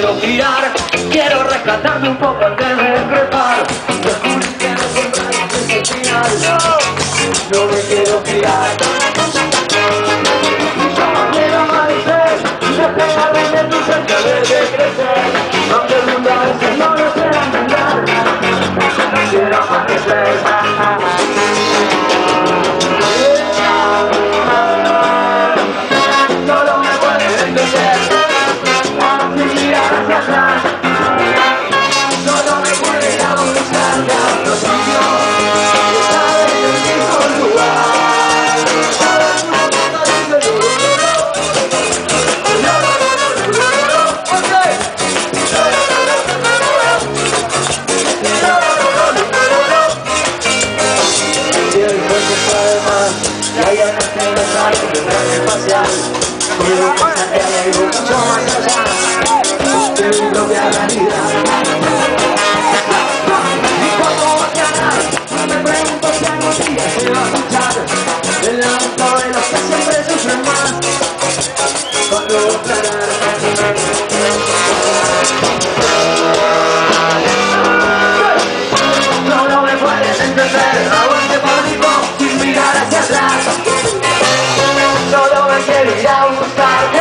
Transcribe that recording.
Quiero girar, quiero rescatarme un poco antes de crepar. Descubrí que no el final, no, no me quiero girar. Yo quiero amanecer, despegarme de tu cerca de crecer, Y hay ganas que besar con el traje espacial Quiero pensar que hay algo mucho más allá mi propia realidad quiero ir